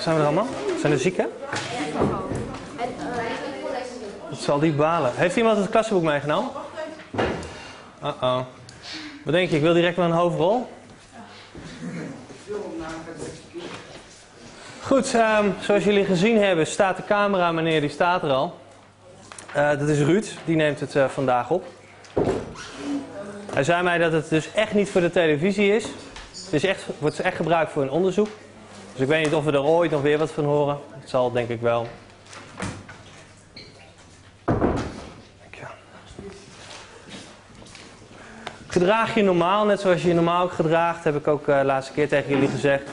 Zijn we er allemaal? Zijn er zieken? Dat zal die balen. Heeft iemand het klassenboek meegenomen? Uh-oh. Wat denk je? Ik wil direct wel een hoofdrol. Goed, ehm, zoals jullie gezien hebben staat de camera, meneer, die staat er al. Eh, dat is Ruud, die neemt het eh, vandaag op. Hij zei mij dat het dus echt niet voor de televisie is. Het is echt, wordt echt gebruikt voor een onderzoek. Dus ik weet niet of we er ooit nog weer wat van horen. Het zal denk ik wel. Gedraag je normaal, net zoals je je normaal gedraagt, heb ik ook de laatste keer tegen jullie gezegd.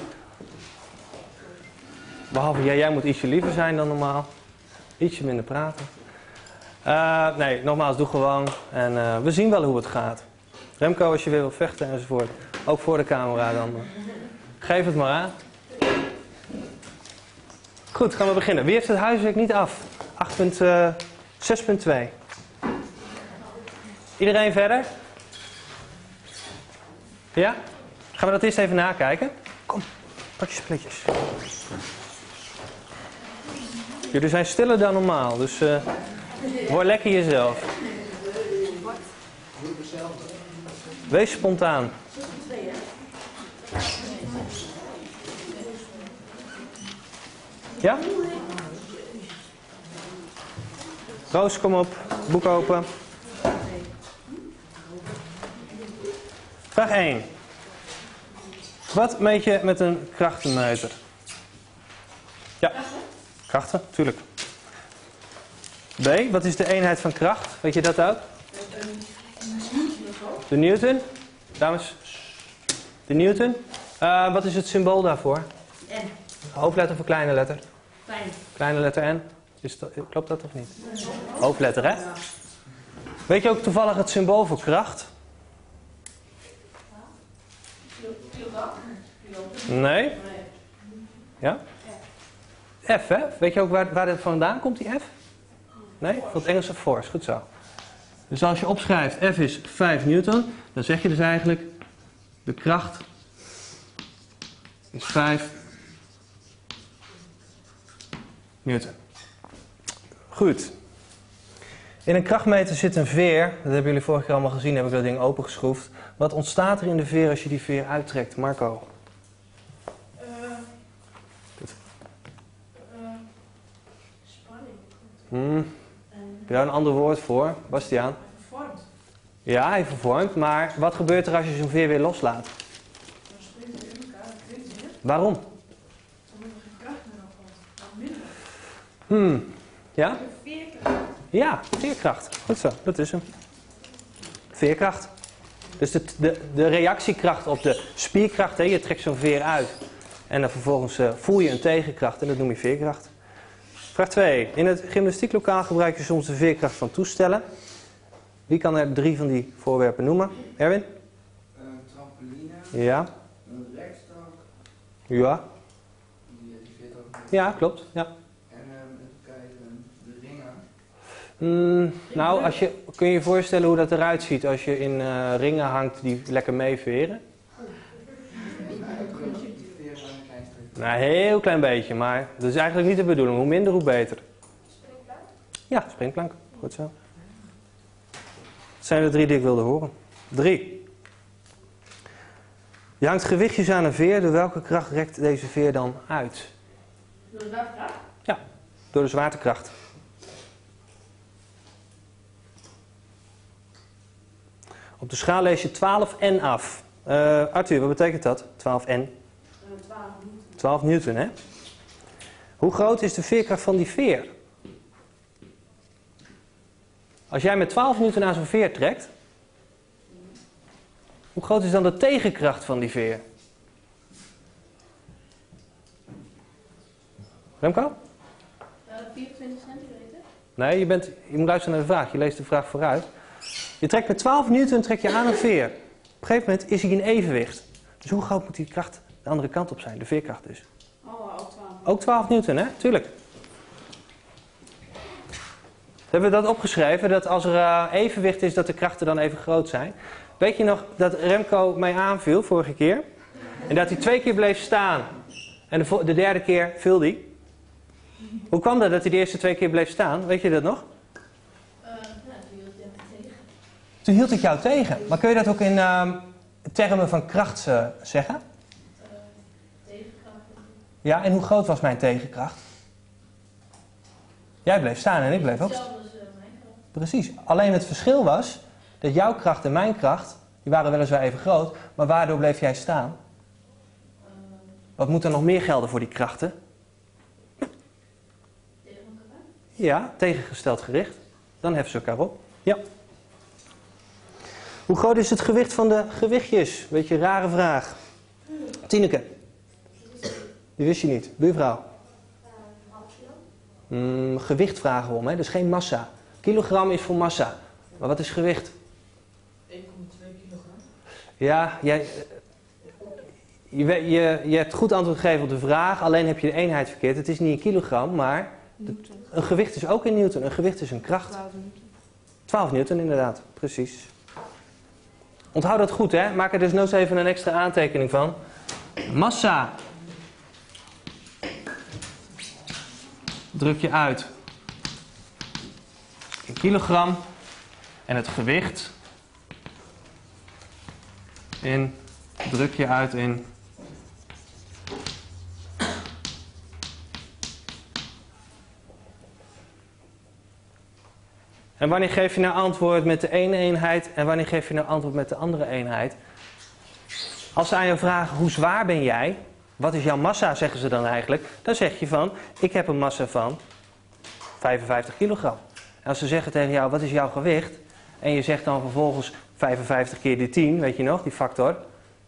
Behalve jij, jij moet ietsje liever zijn dan normaal. Ietsje minder praten. Uh, nee, nogmaals, doe gewoon. En uh, we zien wel hoe het gaat. Remco, als je weer wil vechten enzovoort. Ook voor de camera dan. Geef het maar aan. Goed, gaan we beginnen. Wie heeft het huiswerk niet af? 8.6.2. Iedereen verder? Ja? Gaan we dat eerst even nakijken? Kom, pak je splitjes. Jullie zijn stiller dan normaal, dus uh, word lekker jezelf. Wees spontaan. Ja? Roos, kom op. Boek open. Vraag 1. Wat meet je met een krachtenmeter? Ja. Krachten, tuurlijk. B, wat is de eenheid van kracht? Weet je dat ook? De Newton. Dames. De Newton. Uh, wat is het symbool daarvoor? N. Hoofdletter of kleine letter? Klein. Kleine letter N. Is dat, klopt dat of niet? Hoofdletter, hè? Weet je ook toevallig het symbool voor kracht? Nee? Ja? F, hè? Weet je ook waar, waar het vandaan komt, die F? Nee? Van het Engelse force, goed zo. Dus als je opschrijft F is 5 newton, dan zeg je dus eigenlijk de kracht is 5 newton. Goed. In een krachtmeter zit een veer. Dat hebben jullie vorige keer allemaal gezien, heb ik dat ding opengeschroefd. Wat ontstaat er in de veer als je die veer uittrekt, Marco? Hmm. Heb je daar een ander woord voor, Bastiaan? Vervormd. Ja, hij vervormt. Maar wat gebeurt er als je zo'n veer weer loslaat? Dan springen we in elkaar, dat klinkt weer. Waarom? Omdat er geen kracht meer op komt. Wat minder. Hmm. Ja? Veerkracht. Ja, veerkracht. Goed zo, dat is hem. Veerkracht. Dus de, de, de reactiekracht op de spierkracht, hè, je trekt zo'n veer uit. En dan vervolgens uh, voel je een tegenkracht en dat noem je veerkracht. Vraag 2. In het gymnastieklokaal gebruik je soms de veerkracht van toestellen. Wie kan er drie van die voorwerpen noemen? Erwin? Een trampoline, Ja. een rekstok, Ja. die, ook. Ja, klopt. Ja. En ehm, kijken, de ringen. Mm, nou, als je, kun je je voorstellen hoe dat eruit ziet als je in eh, ringen hangt die lekker meeveren? Nou, ik wil die veer maar een klein stukje. Nou, een heel klein beetje, maar dat is eigenlijk niet de bedoeling. Hoe minder, hoe beter. Ja, springplank. Goed zo. Dat zijn de drie die ik wilde horen. Drie. Je hangt gewichtjes aan een veer. Door welke kracht rekt deze veer dan uit? Door de kracht? Ja, door de zwaartekracht. Op de schaal lees je 12n af. Eh, Arthur, wat betekent dat? 12n? 12 minuten. 12 newton, hè? Hoe groot is de veerkracht van die veer? Als jij met 12 newton aan zo'n veer trekt, hoe groot is dan de tegenkracht van die veer? Remco? Uh, 24 centimeter. Nee, je, bent, je moet luisteren naar de vraag. Je leest de vraag vooruit. Je trekt met 12 newton trek je aan een veer. Op een gegeven moment is hij in evenwicht. Dus hoe groot moet die kracht de andere kant op zijn? De veerkracht dus. Oh, ook 12. Ook 12 newton, hè? Tuurlijk. Hebben we dat opgeschreven? Dat als er eh, evenwicht is, dat de krachten dan even groot zijn. Weet je nog dat Remco mij aanviel vorige keer? En dat hij twee keer bleef staan. En de, derde keer viel hij. Hoe kwam dat dat hij de eerste twee keer bleef staan? Weet je dat nog? Eh, hield tegen. Toen hield ik jou tegen. Maar kun je dat ook in ehm, termen van kracht eh, zeggen? Ja, en hoe groot was mijn tegenkracht? Jij bleef staan en ik bleef ook staan. Hetzelfde als eh, mijn kracht. Precies. Alleen het verschil was dat jouw kracht en mijn kracht, die waren weliswaar even groot, maar waardoor bleef jij staan? Eh, Wat moet er nog meer gelden voor die krachten? Ja, tegengesteld gericht. Dan heffen ze elkaar op. Ja. Hoe groot is het gewicht van de gewichtjes? Beetje een rare vraag. Tineke. Die wist je niet. Buurvrouw. Mm, gewicht vragen we om, hè? dus geen massa. Kilogram is voor massa. Maar wat is gewicht? 1,2 kilogram. Ja, jij, je, je, je hebt goed antwoord gegeven op de vraag, alleen heb je de eenheid verkeerd. Het is niet in kilogram, maar een gewicht is ook in newton. Een gewicht is een kracht. 12 newton inderdaad, precies. Onthoud dat goed, hè? Maak er dus nooit even een extra aantekening van. Massa. Druk je uit in kilogram. En het gewicht in druk je uit in En wanneer geef je nou antwoord met de ene eenheid en wanneer geef je nou antwoord met de andere eenheid? Als ze aan je vragen hoe zwaar ben jij, wat is jouw massa, zeggen ze dan eigenlijk, dan zeg je van ik heb een massa van 55 kilogram. En als ze zeggen tegen jou wat is jouw gewicht en je zegt dan vervolgens 55 keer die 10, weet je nog, die factor,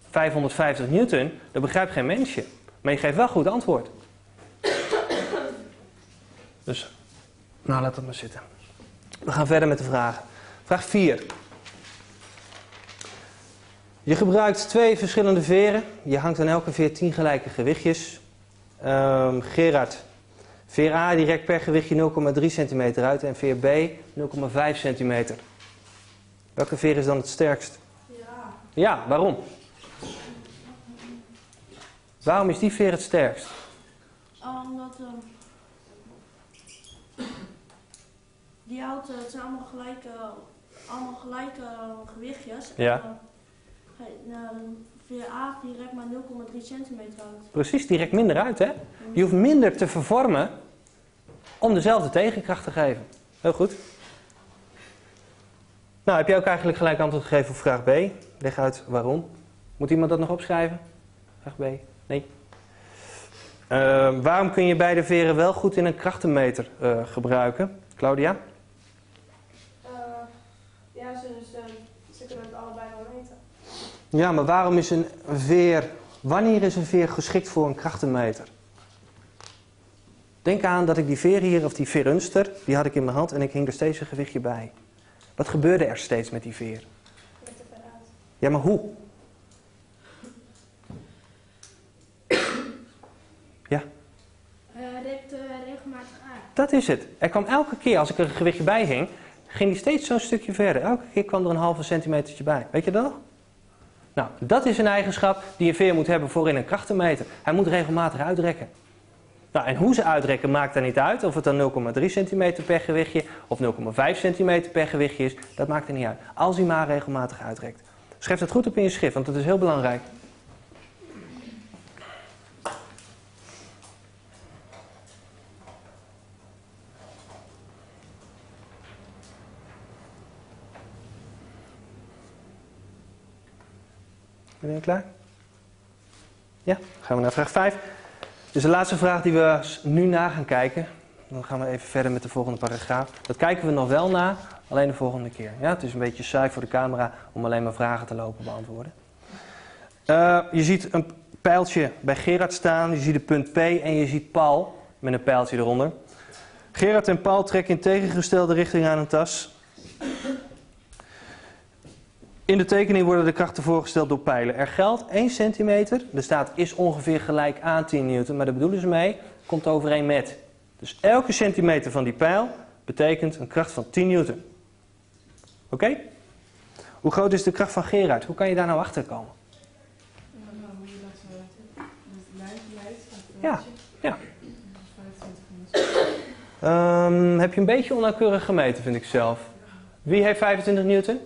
550 newton, dan begrijpt geen mensje. Maar je geeft wel goed antwoord. Dus, nou laat dat maar zitten. We gaan verder met de vragen. Vraag 4. Je gebruikt twee verschillende veren. Je hangt aan elke veer 10 gelijke gewichtjes. Ehm, Gerard, veer A die rekt per gewichtje 0,3 centimeter uit en veer B 0,5 centimeter. Welke veer is dan het sterkst? Ja. Ja, waarom? Waarom is die veer het sterkst? Omdat ehm, die houdt, eh, het zijn allemaal gelijke, allemaal gelijke eh, gewichtjes. Ja. En, nou, veer A die rekt maar 0,3 centimeter uit. Precies, die rekt minder uit, hè? Je hoeft minder te vervormen om dezelfde tegenkracht te geven. Heel goed. Nou, heb je ook eigenlijk gelijk antwoord gegeven op vraag B? Leg uit waarom. Moet iemand dat nog opschrijven? Vraag B? Nee. Eh, waarom kun je beide veren wel goed in een krachtenmeter eh, gebruiken? Claudia? Eh, ja, ze, ze, ze kunnen het allebei wel weten. Ja, maar waarom is een veer... Wanneer is een veer geschikt voor een krachtenmeter? Denk aan dat ik die veer hier, of die veerunster, die had ik in mijn hand en ik hing er steeds een gewichtje bij. Wat gebeurde er steeds met die veer? Ja, maar hoe? Hij rekt uh, regelmatig aan. Dat is het. Er kwam elke keer, als ik er een gewichtje bij hing, ging die steeds zo'n stukje verder. Elke keer kwam er een halve centimetertje bij. Weet je dat nog? Nou, dat is een eigenschap die een veer moet hebben voor in een krachtenmeter. Hij moet regelmatig uitrekken. Nou, en hoe ze uitrekken maakt daar niet uit. Of het dan 0,3 centimeter per gewichtje of 0,5 centimeter per gewichtje is, dat maakt er niet uit. Als hij maar regelmatig uitrekt. Schrijf dat goed op in je schrift, want dat is heel belangrijk. Ben je klaar? Ja, gaan we naar vraag 5. Dus de laatste vraag die we nu na gaan kijken. Dan gaan we even verder met de volgende paragraaf. Dat kijken we nog wel na, alleen de volgende keer. Ja, het is een beetje saai voor de camera om alleen maar vragen te lopen beantwoorden. Eh, je ziet een pijltje bij Gerard staan, je ziet het punt P en je ziet Paul met een pijltje eronder. Gerard en Paul trekken in tegengestelde richting aan een tas. In de tekening worden de krachten voorgesteld door pijlen. Er geldt 1 centimeter, er staat is ongeveer gelijk aan 10 newton, maar daar bedoelen ze mee, komt overeen met. Dus elke centimeter van die pijl betekent een kracht van 10 newton. Oké? Hoe groot is de kracht van Gerard? Hoe kan je daar nou achter komen? Ja, ja. 25 minuten. Ehm, heb je een beetje onnauwkeurig gemeten, vind ik zelf. Wie heeft 25 newton?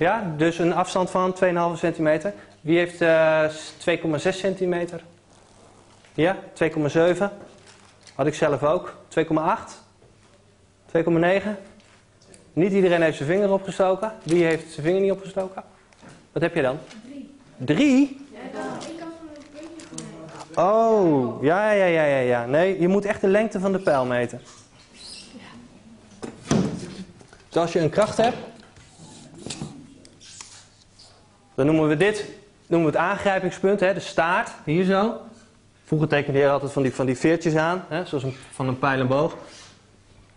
Ja, dus een afstand van 2,5 centimeter. Wie heeft eh 2,6 centimeter? Ja, 2,7. Had ik zelf ook. 2,8. 2,9. Niet iedereen heeft zijn vinger opgestoken. Wie heeft zijn vinger niet opgestoken? Wat heb je dan? Drie. Drie? Ja, dan, ik had een beetje gemeten. Oh, ja, ja, ja, ja, ja. Nee, je moet echt de lengte van de pijl meten. Dus als je een kracht hebt, dan noemen we dit noemen we het aangrijpingspunt, hè, de staart, hier zo. Vroeger tekende je altijd van die, van die veertjes aan, hè, zoals een, van een pijl en boog.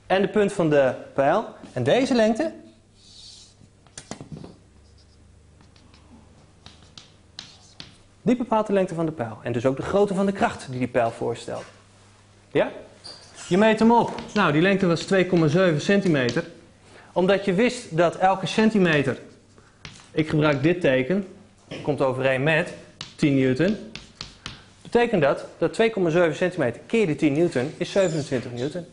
En de punt van de pijl. En deze lengte, die bepaalt de lengte van de pijl. En dus ook de grootte van de kracht die die pijl voorstelt. Ja? Je meet hem op. Nou, die lengte was 2,7 centimeter. Omdat je wist dat elke centimeter, ik gebruik dit teken, komt overeen met 10 newton. Betekent dat dat 2,7 centimeter keer die 10 newton is 27 newton.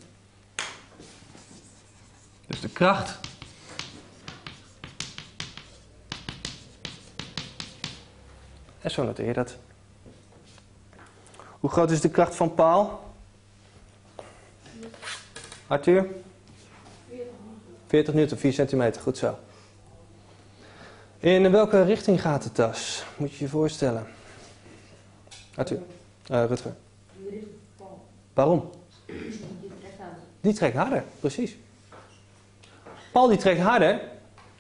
Dus de kracht En zo noteer je dat. Hoe groot is de kracht van Paul? Arthur? 40 newton, 4 centimeter, goed zo. In welke richting gaat de tas? Moet je je voorstellen. Arthur? Eh Rutger? Waarom? Die trekt harder, precies. Paul die trekt harder,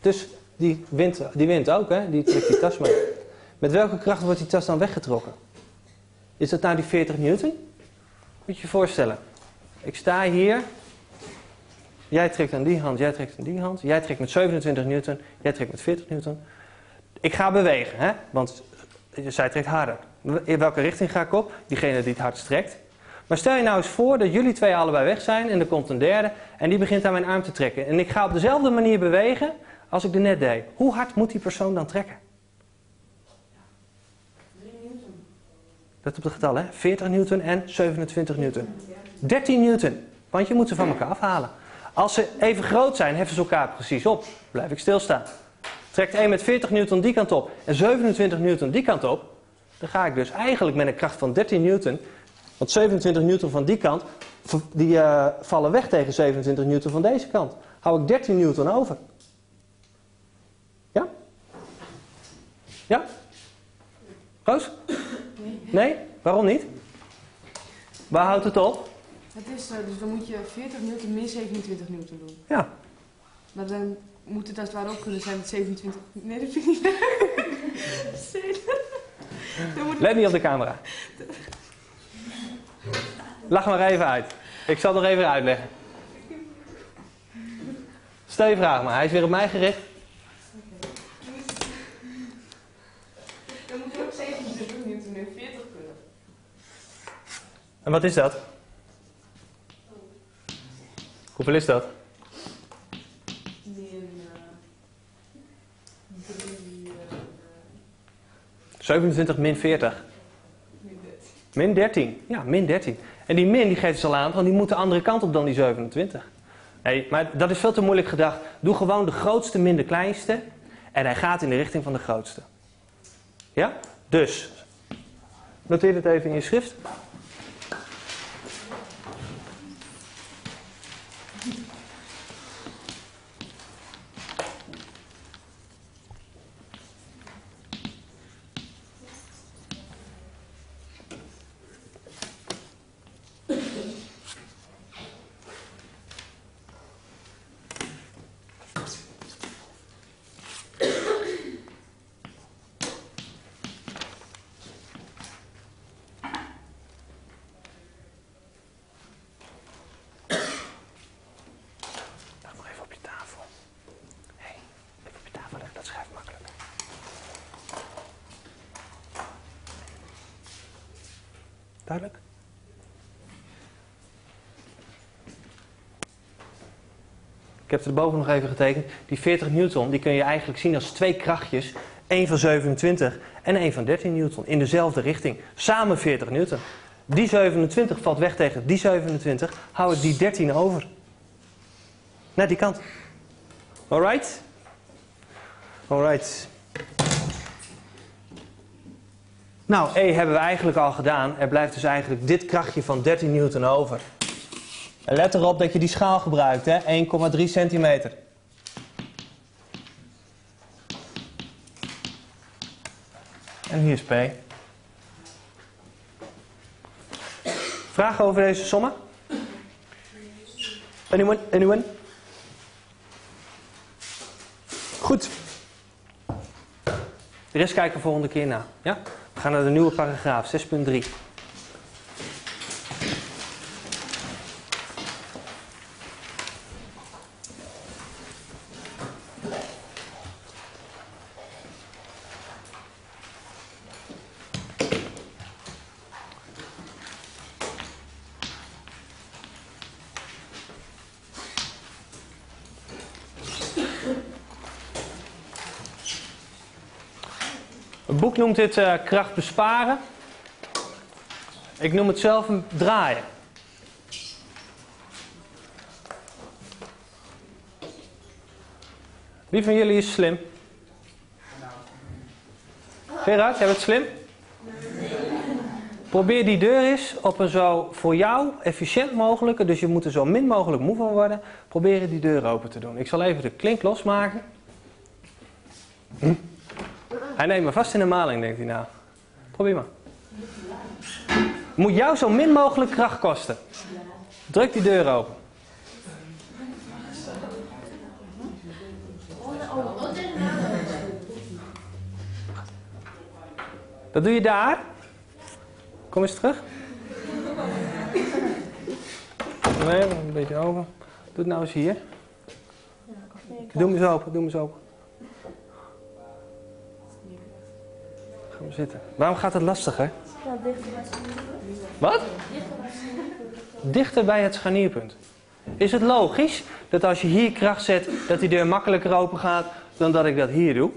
dus die wint, die wint ook, hè? die trekt die tas mee. Met welke kracht wordt die tas dan weggetrokken? Is dat nou die 40 newton? Moet je je voorstellen. Ik sta hier. Jij trekt aan die hand, jij trekt aan die hand. Jij trekt met 27 newton, jij trekt met 40 newton. Ik ga bewegen, hè? want zij trekt harder. In welke richting ga ik op? Diegene die het hardst trekt. Maar stel je nou eens voor dat jullie twee allebei weg zijn en er komt een derde en die begint aan mijn arm te trekken. En ik ga op dezelfde manier bewegen als ik er net deed. Hoe hard moet die persoon dan trekken? Dat op de getal, hè? 40 newton en 27 newton. 13 newton, want je moet ze van elkaar afhalen. Als ze even groot zijn, heffen ze elkaar precies op. Blijf ik stilstaan. Trekt één met 40 newton die kant op en 27 newton die kant op. Dan ga ik dus eigenlijk met een kracht van 13 newton, want 27 newton van die kant, die uh, vallen weg tegen 27 newton van deze kant. Hou ik 13 newton over. Ja? Ja? Roos? Nee? Waarom niet? Waar houdt het op? Het is, dus dan moet je 40 newton min 27 newton doen. Ja. Maar dan moet het als het ware ook kunnen zijn met 27... Nee, dat vind ik niet leuk. Let niet op de camera. Lach maar even uit. Ik zal het nog even uitleggen. Stel je vraag maar. Hij is weer op mij gericht. Dan moet je ook 27 newton min 40 kunnen. En wat is dat? Hoeveel is dat? Min... eh, drie, eh, 27 min 40. min 13. Min 13. Ja, min 13. En die min die geeft ze al aan, want die moet de andere kant op dan die 27. Nee, maar dat is veel te moeilijk gedacht. Doe gewoon de grootste min de kleinste. En hij gaat in de richting van de grootste. Ja? Dus. Noteer dit even in je schrift. Leg maar even op je tafel. Hé, hey, even op je tafel leggen, dat schrijft makkelijk. Duidelijk? Ik heb het erboven nog even getekend. Die 40 newton die kun je eigenlijk zien als twee krachtjes. één van 27 en één van 13 newton. In dezelfde richting. Samen 40 newton. Die 27 valt weg tegen die 27. Hou ik die 13 over. Naar die kant. Alright? Alright. Nou, E hebben we eigenlijk al gedaan. Er blijft dus eigenlijk dit krachtje van 13 newton over. Let erop dat je die schaal gebruikt, hè? 1,3 centimeter. En hier is P. Vragen over deze sommen? Anyone? Anyone? Goed. De rest kijken we volgende keer na. Ja? We gaan naar de nieuwe paragraaf, 6.3. dit eh, kracht besparen. Ik noem het zelf een draaien. Wie van jullie is slim? Gerard, jij bent slim? Probeer die deur eens op een zo voor jou efficiënt mogelijke, dus je moet er zo min mogelijk moe van worden, probeer die deur open te doen. Ik zal even de klink losmaken. Hij neemt me vast in de maling, denkt hij nou. Probeer maar. Moet jou zo min mogelijk kracht kosten. Druk die deur open. Dat doe je daar. Kom eens terug. Nee, een beetje over. Doe het nou eens hier. Doe hem eens open, doe hem eens open. Ga maar zitten. Waarom gaat het lastig, hè? Ja, dichter bij het scharnierpunt. Wat? Dichter bij het scharnierpunt. Is het logisch dat als je hier kracht zet, dat die deur makkelijker open gaat dan dat ik dat hier doe?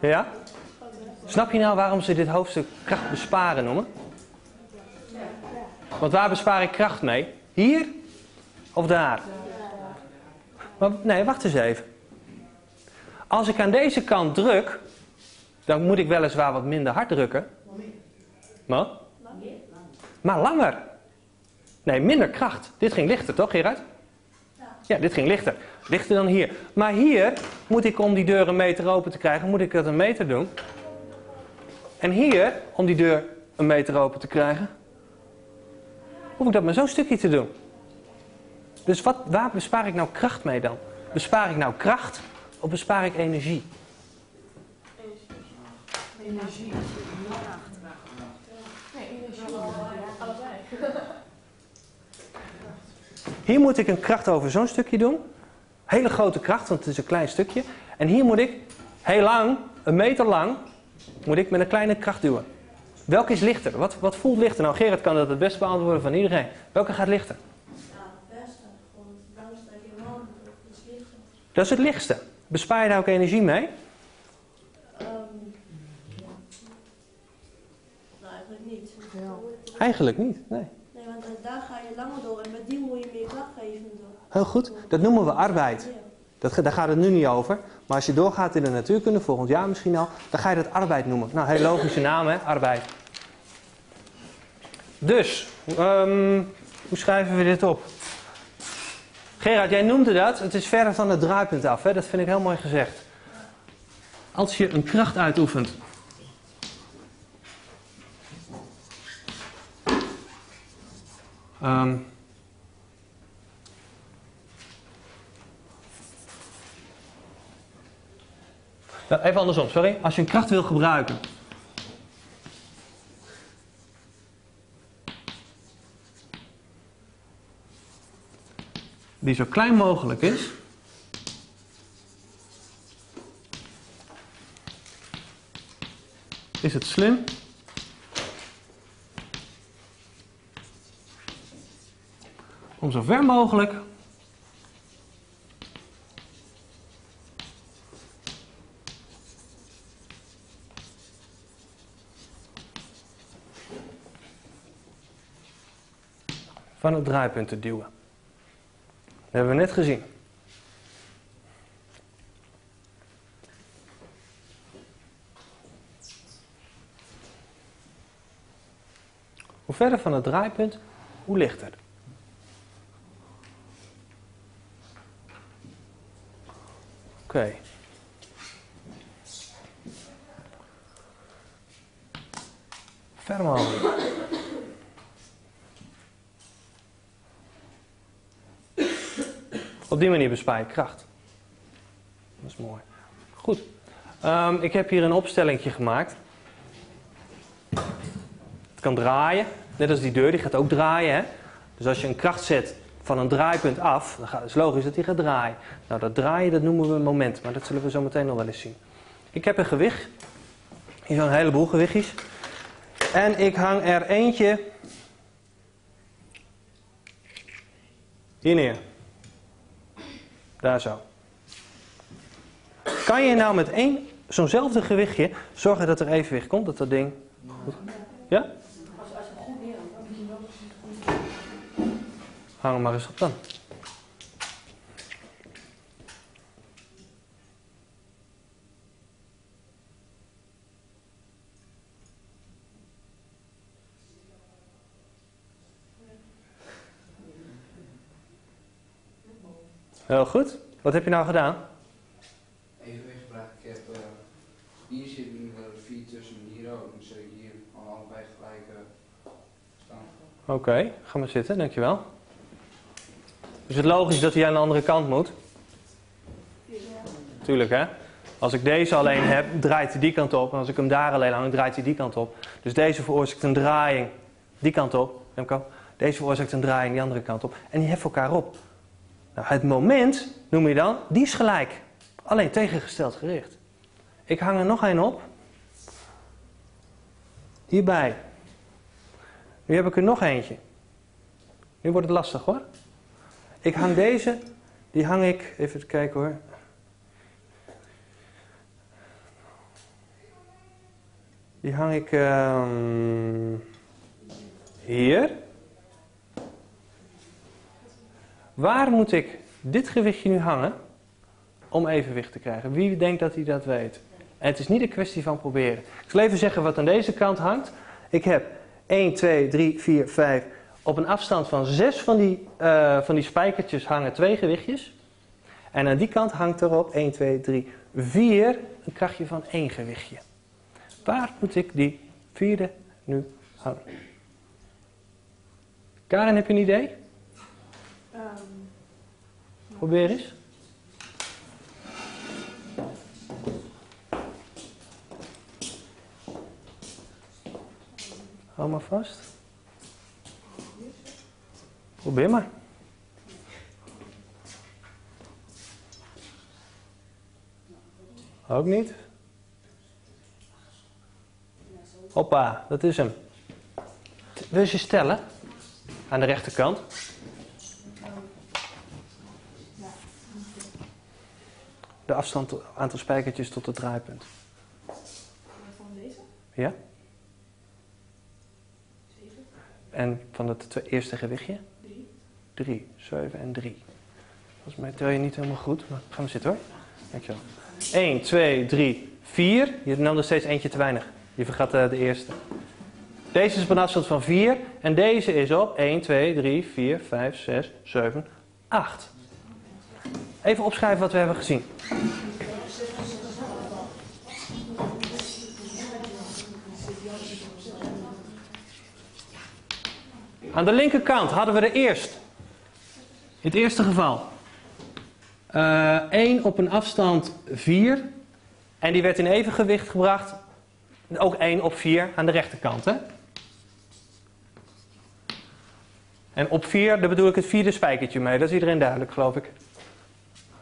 Ja? Snap je nou waarom ze dit hoofdstuk kracht besparen noemen? Want waar bespaar ik kracht mee? Hier of daar? Maar, nee, wacht eens even. Als ik aan deze kant druk, dan moet ik weliswaar wat minder hard drukken. Wat? Maar langer. Nee, minder kracht. Dit ging lichter, toch Gerard? Ja, dit ging lichter. Lichter dan hier. Maar hier moet ik om die deur een meter open te krijgen, moet ik dat een meter doen. En hier, om die deur een meter open te krijgen, hoef ik dat maar zo'n stukje te doen. Dus wat, waar bespaar ik nou kracht mee dan? Bespaar ik nou kracht of bespaar ik energie? Energie. Nee, energie. Allebei. Hier moet ik een kracht over zo'n stukje doen. Hele grote kracht, want het is een klein stukje. En hier moet ik heel lang, een meter lang, moet ik met een kleine kracht duwen. Welke is lichter? Wat, wat voelt lichter? Nou, Gerard kan dat het best beantwoorden van iedereen. Welke gaat lichter? Ja, het beste. Gewoon het langste dat je man is lichter. Dat is het lichtste. Bespaar je daar ook energie mee? Ehm nou, eigenlijk niet. Nee. Nee, want daar ga je langer door en met die moet je meer kracht geven. Heel goed. Dat noemen we arbeid. Dat, daar gaat het nu niet over. Maar als je doorgaat in de natuurkunde, volgend jaar misschien al, dan ga je dat arbeid noemen. Nou, heel logische naam, hè? Arbeid. Dus, ehm, hoe schrijven we dit op? Gerard, jij noemde dat. Het is verder van het draaipunt af, hè? Dat vind ik heel mooi gezegd. Als je een kracht uitoefent. Nou, even andersom, sorry. Als je een kracht wil gebruiken. Die zo klein mogelijk is. Is het slim? om zo ver mogelijk van het draaipunt te duwen. Dat hebben we net gezien. Hoe verder van het draaipunt, hoe lichter. Oké. Verder. Op die manier bespaar je kracht. Dat is mooi. Goed. Ehm, ik heb hier een opstellingje gemaakt. Het kan draaien. Net als die deur, die gaat ook draaien. Hè? Dus als je een kracht zet van een draaipunt af, dan is logisch dat die gaat draaien. Nou, dat draaien, dat noemen we een moment. Maar dat zullen we zo meteen nog wel eens zien. Ik heb een gewicht. Hier zijn een heleboel gewichtjes. En ik hang er eentje hier neer. Daar zo. Kan je nou met één, zo'nzelfde gewichtje, zorgen dat er evenwicht komt, dat dat ding... Ja? Als, als je hem goed neerhangt, dan moet je wel precies goed Hang hem maar eens op dan. Heel goed. Wat heb je nou gedaan? Evenwicht gebracht. Ik heb eh, hier zit nu uh, vier tussen en hier ook. Ik hier al allebei gelijk eh, staan. Oké, ga maar zitten, dankjewel. Is het logisch dat hij aan de andere kant moet? Tuurlijk hè. Als ik deze alleen heb, draait hij die kant op. En als ik hem daar alleen hang, draait hij die kant op. Dus deze veroorzaakt een draaiing die kant op. Deze veroorzaakt een draaiing die andere kant op. En die heffen elkaar op. Nou, het moment, noem je dan, die is gelijk. Alleen tegengesteld gericht. Ik hang er nog één op. Hierbij. Nu heb ik er nog eentje. Nu wordt het lastig hoor. Ik hang deze, die hang ik, even kijken hoor. Die hang ik ehm, hier. Waar moet ik dit gewichtje nu hangen om evenwicht te krijgen? Wie denkt dat hij dat weet? Het is niet een kwestie van proberen. Ik zal even zeggen wat aan deze kant hangt. Ik heb 1, 2, 3, 4, 5. Op een afstand van 6 van die, eh, van die spijkertjes hangen twee gewichtjes. En aan die kant hangt erop 1, 2, 3, 4 een krachtje van één gewichtje. Waar moet ik die vierde nu hangen? Karin, heb je een idee? Ehm, Probeer eens. Hou maar vast. Probeer maar. Ook niet? Hoppa, dat is hem. Wil je stellen? Aan de rechterkant. De afstand, aantal spijkertjes tot het draaipunt. van deze? Ja? Zeven? En van het eerste gewichtje? Drie? 3, 7 en 3. Volgens mij tel je niet helemaal goed, maar gaan we zitten hoor. Dankjewel. 1, 2, 3, 4. Je nam er steeds eentje te weinig. Je vergat eh, de eerste. Deze is een afstand van 4 en deze is op 1, 2, 3, 4, 5, 6, 7, 8. Even opschrijven wat we hebben gezien. Aan de linkerkant hadden we er eerst, het eerste geval, 1 op een afstand 4. En die werd in evengewicht gebracht, ook 1 op 4 aan de rechterkant. Hè? En op 4, daar bedoel ik het vierde spijkertje mee. Dat is iedereen duidelijk, geloof ik.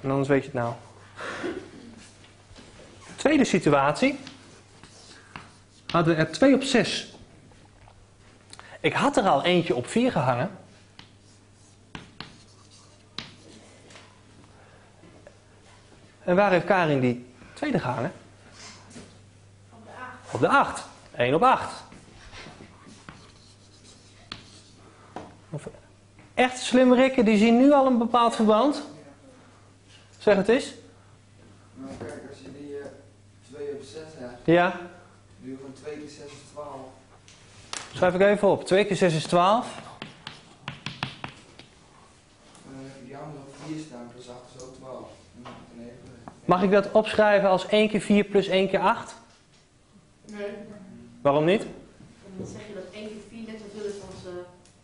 En anders weet je het nou. Tweede situatie. Hadden we er 2 op 6. Ik had er al eentje op 4 gehangen. En waar heeft Karin die tweede gehangen? Op de acht. Op de 8. 1 op 8. Of, echt slimme rikken, die zien nu al een bepaald verband. Zeg het eens. Nou kijk, als je die eh 2 op 6 hebt, Ja, je van 2 keer 6 is 12. schrijf ik even op. 2 keer 6 is 12. En dan heb je die andere op 4 staan, plus 8 is ook 12. En dan moet je een evenwicht. Mag ik dat opschrijven als 1 keer 4 plus 1 keer 8? Nee. Waarom niet? Dan zeg je dat 1 keer 4 net zoveel is als... eh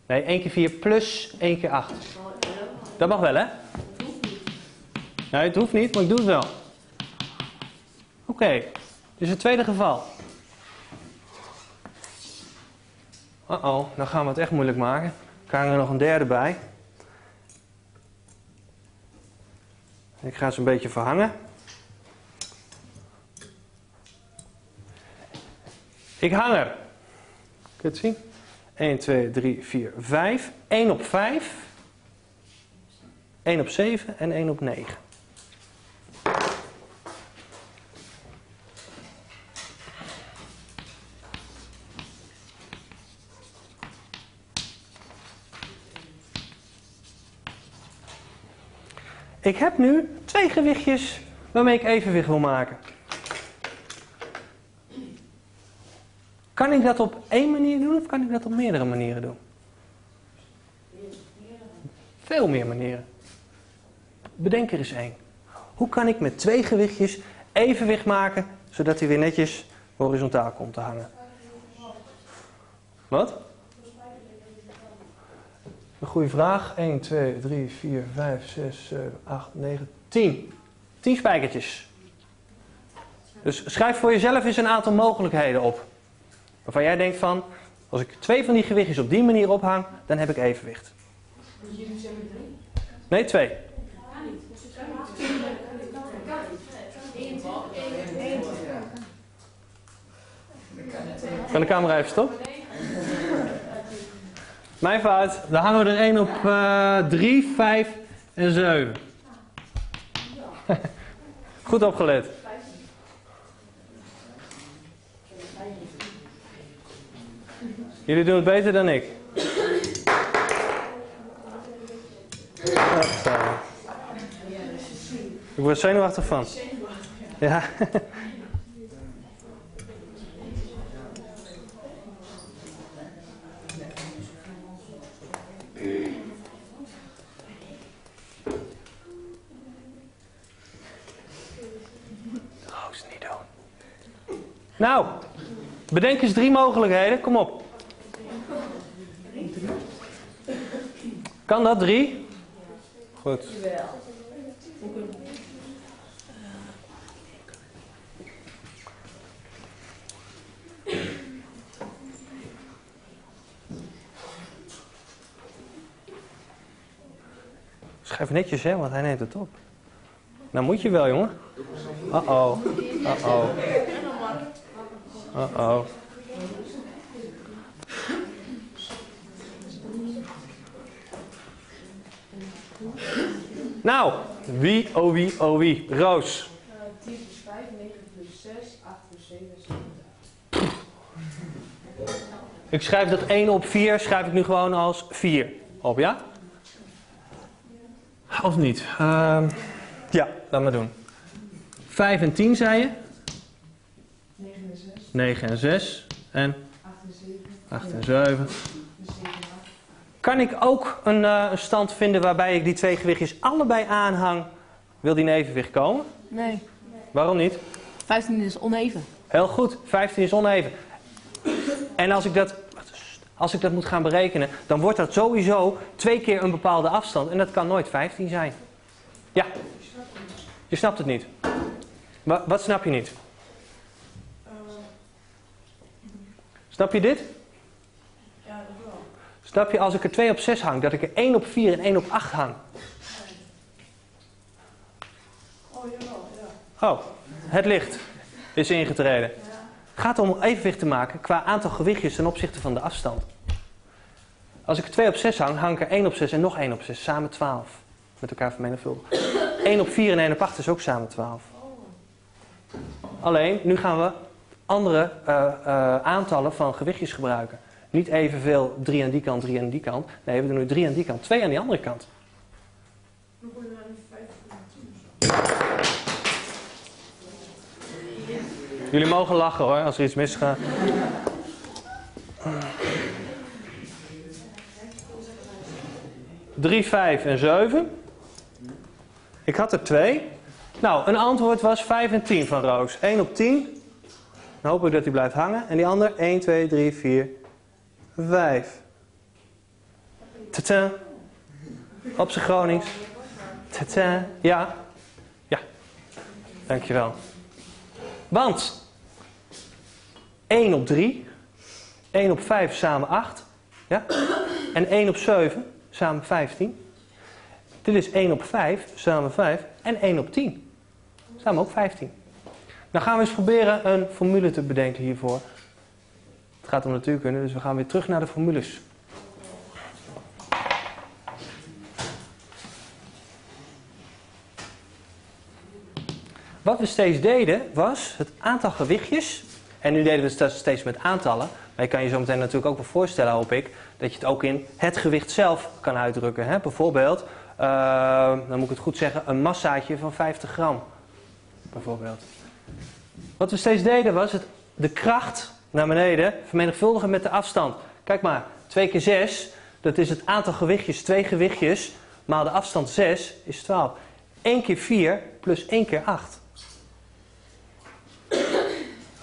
Nee, 1 keer 4 plus 1 keer 8. zal- ja, Dat mag wel, hè? dat hoeft niet. Nee, het hoeft niet, maar ik doe het wel. Oké, dit is het tweede geval. Uh-oh, nou gaan we het echt moeilijk maken. Krijgen er nog een derde bij. Ik ga ze een beetje verhangen. Ik hang er. Kun je het zien? 1, 2, 3, 4, 5. 1 op 5. 1 op 7 en 1 op 9. Ik heb nu twee gewichtjes waarmee ik evenwicht wil maken. Kan ik dat op één manier doen of kan ik dat op meerdere manieren doen? Veel meer manieren. Bedenk er eens één. Hoe kan ik met twee gewichtjes evenwicht maken zodat hij weer netjes horizontaal komt te hangen? Wat? Een goede vraag. 1, 2, 3, 4, 5, 6, 7, 8, 9, 10. 10 spijkertjes. Dus schrijf voor jezelf eens een aantal mogelijkheden op. Waarvan jij denkt van, als ik twee van die gewichtjes op die manier ophang, dan heb ik evenwicht. Dus jullie zeggen drie? Nee, twee. Kan de camera even stop? Mijn fout. Dan hangen we er één op eh 3, 5 en 7. Goed opgelet. Jullie doen het beter dan ik. Ik word zenuwachtig van. Ja. Nou, bedenk eens drie mogelijkheden. Kom op. Kan dat drie? Goed. Schrijf netjes, hè, want hij neemt het op. Nou moet je wel, jongen. Uh-oh. Uh-oh. Uh-oh. Nou, wie, oh wie, oh wie. Roos. 10 plus 5, 9 plus 6, 8 plus 7 is 7. Ik schrijf dat 1 op 4, schrijf ik nu gewoon als 4 op, ja? Of niet? Ehm, ja, laat maar doen. 5 en 10 zei je? 9 en 6, 9 en 6 en 8 en 7, 8 en 7. 7 en 8. Kan ik ook een, eh, een stand vinden waarbij ik die twee gewichtjes allebei aanhang? Wil die in evenwicht komen? Nee, Waarom niet? 15 is oneven. Heel goed, 15 is oneven. En als ik dat, als ik dat moet gaan berekenen, dan wordt dat sowieso twee keer een bepaalde afstand. En dat kan nooit 15 zijn. Ja, je snapt het niet. Wa- wat snap je niet? Snap je dit? Snap je als ik er 2 op 6 hang, dat ik er 1 op 4 en 1 op 8 hang? Oh, ja. Oh, het licht is ingetreden. Gaat om evenwicht te maken qua aantal gewichtjes ten opzichte van de afstand. Als ik er 2 op 6 hang, hang ik er 1 op 6 en nog 1 op 6. Samen 12. Met elkaar vermenigvuldigen. 1 op 4 en 1 op 8 is ook samen 12. Alleen, nu gaan we andere eh, eh, aantallen van gewichtjes gebruiken. Niet evenveel 3 aan die kant, 3 aan die kant. Nee, we doen nu 3 aan die kant, 2 aan die andere kant. Dan gooi je een 5 Jullie mogen lachen hoor, als er iets misgaat. Drie, vijf en zeven. Ik had er twee. Nou, een antwoord was 5 en 10 van Roos. 1 op 10. Dan hoop ik dat hij blijft hangen. En die ander 1, 2, 3, 4, 5. Tata. Op zijn Gronings. Tata. Ja. Ja. Dankjewel. Want 1 op 3, 1 op 5 samen 8. Ja? En 1 op 7 samen 15. Dit is 1 op 5 samen 5 en 1 op 10. Samen ook 15. Dan gaan we eens proberen een formule te bedenken hiervoor. Het gaat om natuurkunde, dus we gaan weer terug naar de formules. Wat we steeds deden was het aantal gewichtjes. En nu deden we het steeds met aantallen. Maar je kan je zo meteen natuurlijk ook wel voorstellen, hoop ik, dat je het ook in het gewicht zelf kan uitdrukken. Hè? Bijvoorbeeld, uh, dan moet ik het goed zeggen, een massaatje van 50 gram. Bijvoorbeeld. Wat we steeds deden was het, de kracht naar beneden vermenigvuldigen met de afstand. Kijk maar, 2 keer 6, dat is het aantal gewichtjes, twee gewichtjes, maal de afstand 6 is 12. 1 keer 4 plus 1 keer 8.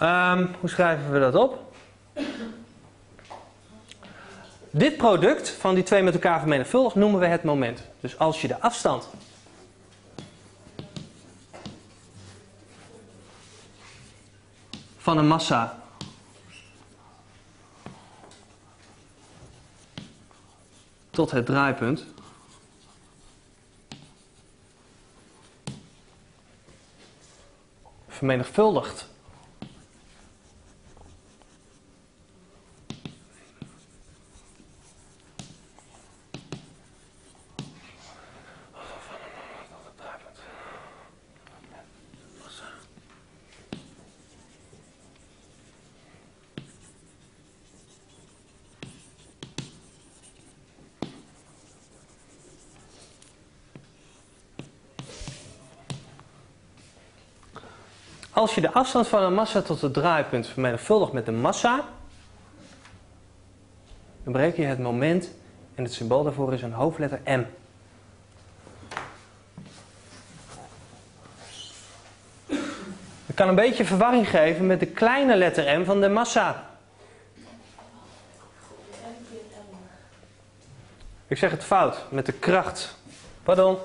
Um, hoe schrijven we dat op? Dit product van die twee met elkaar vermenigvuldigd noemen we het moment. Dus als je de afstand van een massa tot het draaipunt. Vermenigvuldigt Als je de afstand van een massa tot het draaipunt vermenigvuldigt met de massa, dan bereken je het moment en het symbool daarvoor is een hoofdletter M. Dat kan een beetje verwarring geven met de kleine letter M van de massa. Ik zeg het fout, met de kracht. Pardon.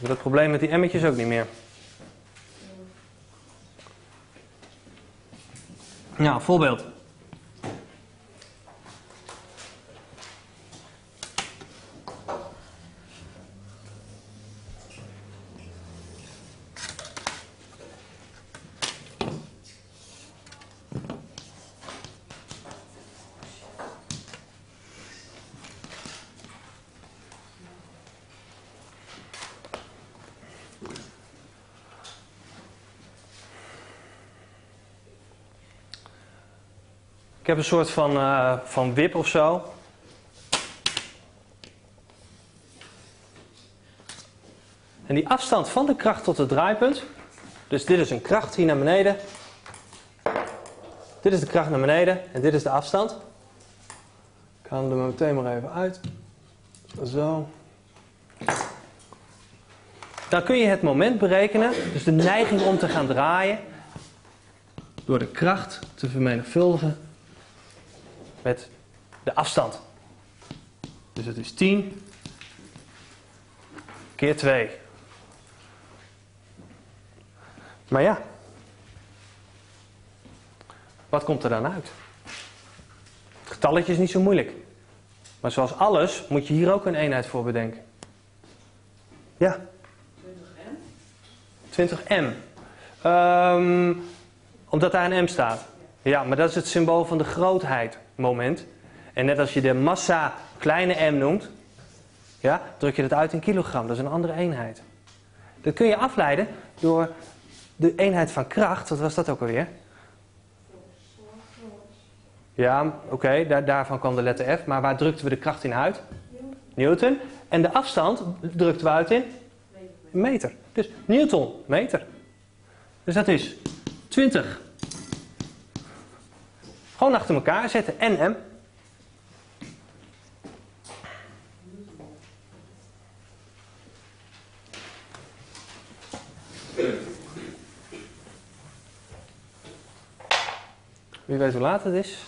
Ik heb dat probleem met die emmetjes ook niet meer. Nou, voorbeeld. Heb een soort van, uh, van wip of zo. En die afstand van de kracht tot het draaipunt. Dus dit is een kracht hier naar beneden. Dit is de kracht naar beneden en dit is de afstand. Ik haal hem er meteen maar even uit. Zo. Dan kun je het moment berekenen, dus de neiging om te gaan draaien, door de kracht te vermenigvuldigen met de afstand. Dus het is 10 keer 2. Maar ja, wat komt er dan uit? Het getalletje is niet zo moeilijk. Maar zoals alles moet je hier ook een eenheid voor bedenken. Ja? 20m. 20m. Um, omdat daar een M staat. Ja, maar dat is het symbool van de grootheid moment. En net als je de massa kleine m noemt, ja, druk je dat uit in kilogram. Dat is een andere eenheid. Dat kun je afleiden door de eenheid van kracht. Wat was dat ook alweer? Ja, oké, daar, daarvan kwam de letter F. Maar waar drukten we de kracht in uit? Newton. En de afstand drukten we uit in? Meter. Dus Newton, meter. Dus dat is 20. Gewoon achter elkaar zetten. NM. Wie weet hoe laat het is?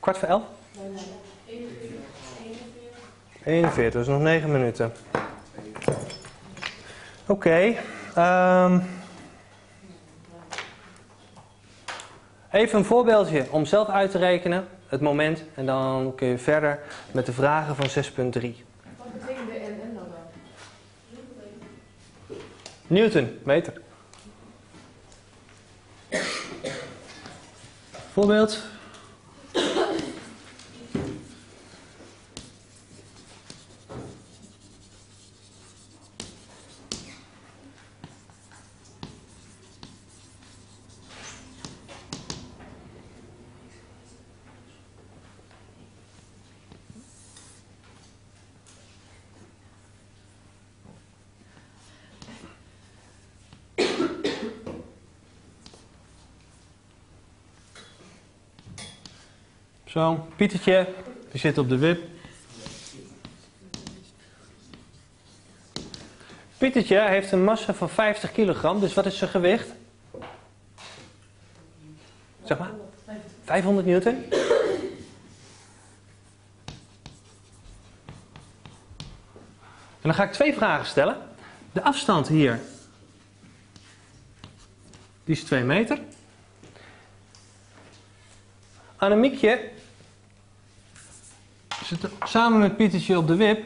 Kwart voor. Elf? Bijna. 41, dus nog 9 minuten. Oké. ehm, even een voorbeeldje om zelf uit te rekenen, het moment, en dan kun je verder met de vragen van 6.3. Wat betekent de NN dan wel? Newton, meter. Voorbeeld. Zo, Pietertje, die zit op de wip. Pietertje heeft een massa van 50 kilogram, dus wat is zijn gewicht? Zeg maar. 500 newton? En dan ga ik twee vragen stellen. De afstand hier, die is 2 meter. Annemiekje zit samen met Pietertje op de wip.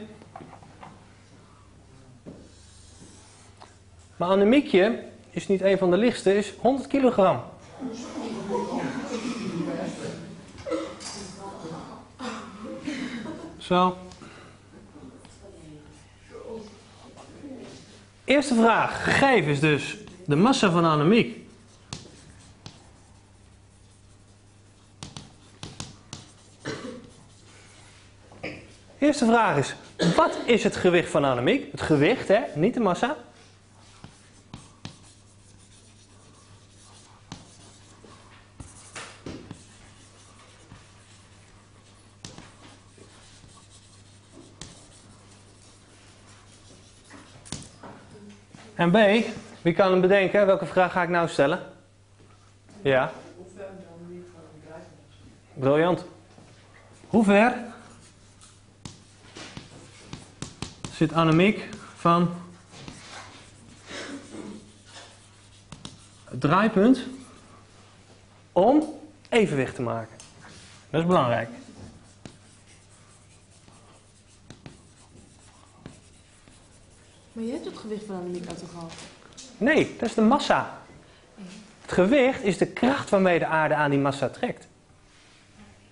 Maar Annemiekje is niet een van de lichtste, is 100 kilogram. Zo. Eerste vraag. Gegeven is dus de massa van Annemiek. Eerste vraag is, wat is het gewicht van Annemiek? Het gewicht, hè? Niet de massa. En B, wie kan hem bedenken? Welke vraag ga ik nou stellen? Ja. Briljant. Hoe ver zit Annemiek van het draaipunt om evenwicht te maken? Dat is belangrijk. Maar je hebt het gewicht van Annemiek al toch al? Nee, dat is de massa. Het gewicht is de kracht waarmee de aarde aan die massa trekt.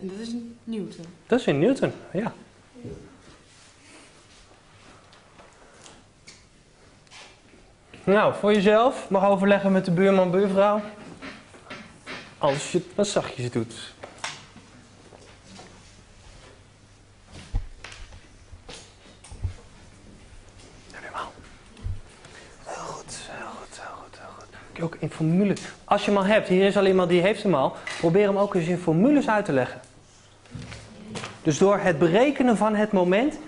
En dat is een Newton. Dat is in Newton, ja. Nou, voor jezelf mag overleggen met de buurman, buurvrouw. Als je het wat zachtjes doet. Ook in formules. Als je hem al hebt, hier is al iemand die heeft hem al. Probeer hem ook eens in formules uit te leggen. Dus door het berekenen van het moment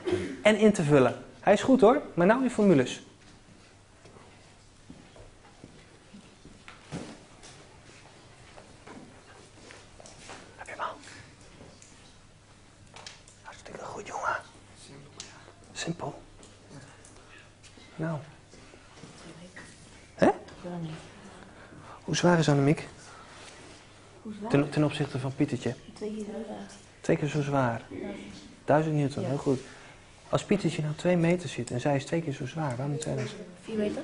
en in te vullen. Hij is goed hoor, maar nou in formules. Heb je hem al? Hartstikke goed jongen. Simpel. Nou. Hè? Hoe zwaar is Annemiek? Hoe zwaar? Ten, ten opzichte van Pietertje. Twee keer zo zwaar. Twee keer zo zwaar. 1000 newton, heel goed. Als Pietertje nou 2 meter zit en zij is twee keer zo zwaar, waarom moet zij dan? Vier meter?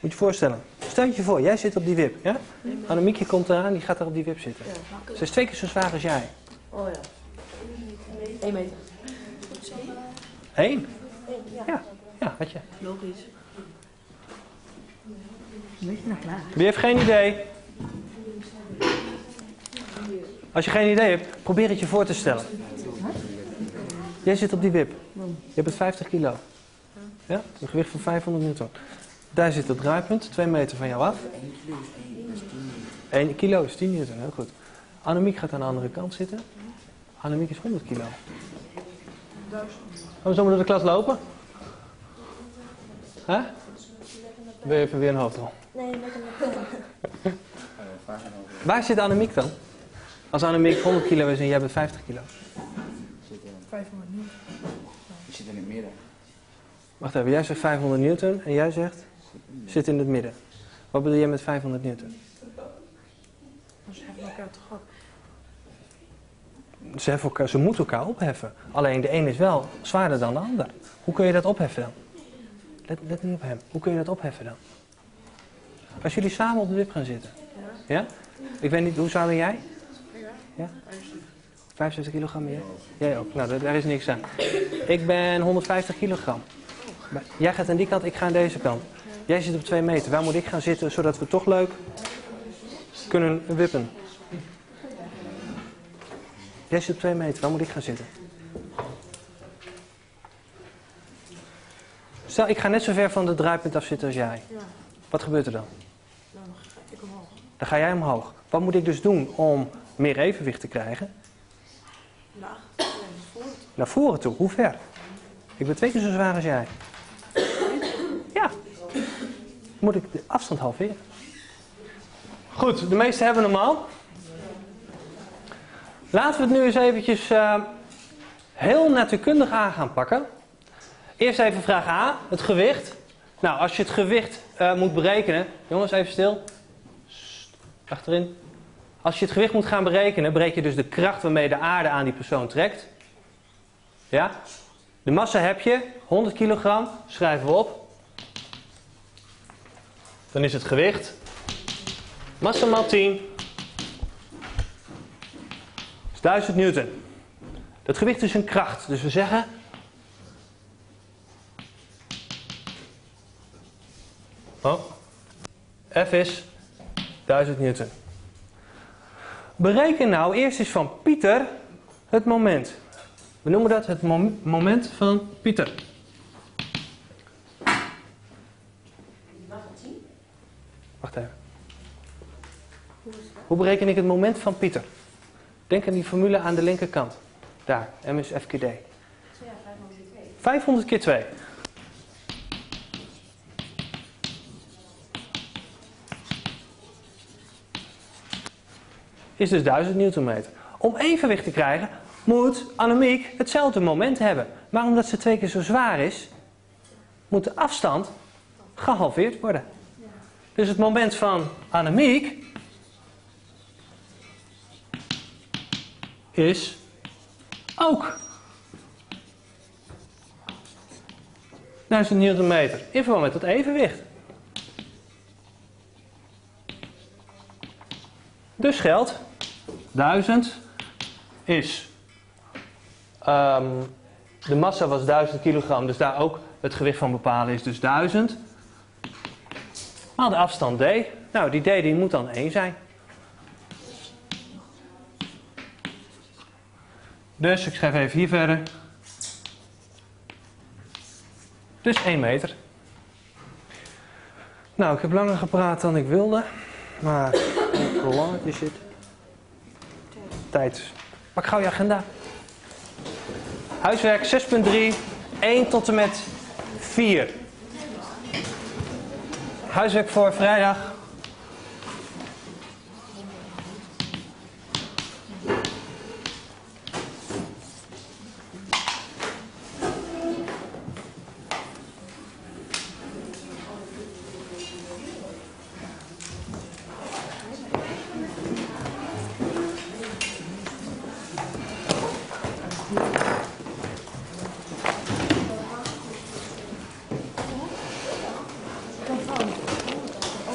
Moet je je voorstellen. Stel je voor, jij zit op die wip, ja? Annemiekje komt eraan, die gaat er op die wip zitten. Ze is twee keer zo zwaar als jij. Oh ja. Eén meter. Eén? Ja. Ja. Had je. Klaar? Wie heeft geen idee? Als je geen idee hebt, probeer het je voor te stellen. Jij zit op die wip. Je hebt het 50 kilo. Ja? Een gewicht van 500 newton. Daar zit het draaipunt, 2 meter van jou af. 1 kilo is 10 newton, heel goed. Annemiek gaat aan de andere kant zitten. Annemiek is 100 kilo. Gaan we zo maar door de klas lopen? Hè? Wil je even weer een hoofdrol? Nee, met Waar zit Annemiek dan? Als Annemiek 100 kilo is en jij bent 50 kilo. Zit, eh, 500 nu. je zit in het midden. Wacht even, jij zegt 500 newton en jij zegt zit in het midden. Wat bedoel jij met 500 newton? Ze hebben elkaar toch op. Ze, ze moeten elkaar opheffen. Alleen de een is wel zwaarder dan de ander. Hoe kun je dat opheffen dan? Let, let niet op hem. Hoe kun je dat opheffen dan? Als jullie samen op de wip gaan zitten. Ja? Ik weet niet, hoe zwaar ben jij? Ja? 75 kilogram meer? Jij ook. Nou, daar, is niks aan. Ik ben 150 kilogram. Jij gaat aan die kant, ik ga aan deze kant. Jij zit op 2 meter. Waar moet ik gaan zitten zodat we toch leuk kunnen wippen? Jij zit op 2 meter. Waar moet ik gaan zitten? Stel, ik ga net zo ver van het draaipunt af zitten als jij. Ja, Wat gebeurt er dan? dan ga ik omhoog. Dan ga jij omhoog. Wat moet ik dus doen om meer evenwicht te krijgen? Dus voor het. Naar voren toe. Hoe ver? Ik ben twee keer zo zwaar als jij. Ja. Moet ik de afstand halveren? Goed, de meesten hebben hem al. Laten we het nu eens eventjes eh, heel natuurkundig aan gaan pakken. Eerst even vraag A, het gewicht. Nou, als je het gewicht eh, moet berekenen... Jongens, even stil. Achterin. Als je het gewicht moet gaan berekenen... bereken je dus de kracht waarmee de aarde aan die persoon trekt. Ja? De massa heb je, 100 kilogram, schrijven we op. Dan is het gewicht. Massa maal 10. Is 1000 newton. Dat gewicht is een kracht, dus we zeggen... Oh. F is 1000 newton. Bereken nou eerst eens van Pieter het moment. We noemen dat het mom- moment van Pieter. Wacht even. Hoe bereken ik het moment van Pieter? Denk aan die formule aan de linkerkant. Daar, M is FQD. 500 keer 2. Is dus 1000 newtonmeter. Om evenwicht te krijgen moet Annemiek hetzelfde moment hebben. Maar omdat ze twee keer zo zwaar is, moet de afstand gehalveerd worden. Dus het moment van Annemiek is ook 1000 newtonmeter in verband met het evenwicht. Dus geldt 1000 is Ehm, de massa was 1000 kilogram, dus daar ook het gewicht van bepalen is dus 1000. Maal de afstand d. Nou, die d die moet dan 1 zijn. Dus ik schrijf even hier verder. Dus 1 meter. Nou, ik heb langer gepraat dan ik wilde. Maar hoe lang is het? Tijd. Pak gauw je agenda. Huiswerk 6.3, 1 tot en met 4. Huiswerk voor vrijdag.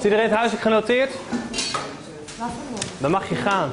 Iedereen het huiswerk genoteerd? Dan mag je gaan.